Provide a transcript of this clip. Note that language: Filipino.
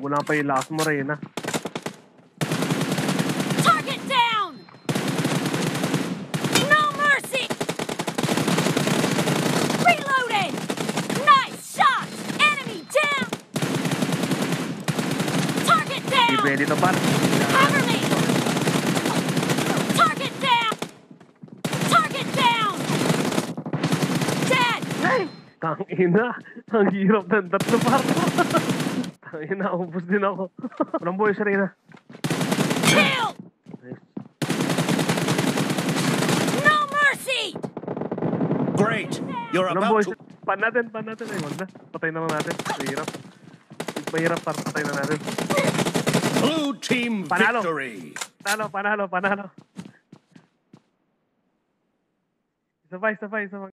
Wala pa yung last mo, Reyna. Target down! No mercy! Reloading! Nice shot! Enemy down! Target down! pwede to, par. Cover me! Target down! Target down! Dead! Ay! Tangina. Ang hirap ng tatlo, par. Tangina, ubus din ako. Walang boys, Reyna. Kill! Nice. No mercy! Great. You're Walang about boys. to. Pan natin, pan natin. Ay, wag na. Patay naman natin. Mahirap. Mahirap, par. Patay na natin. Blue team Panalo. victory. Panalo, panalo, panalo. Isa pa, isa pa, isa pa.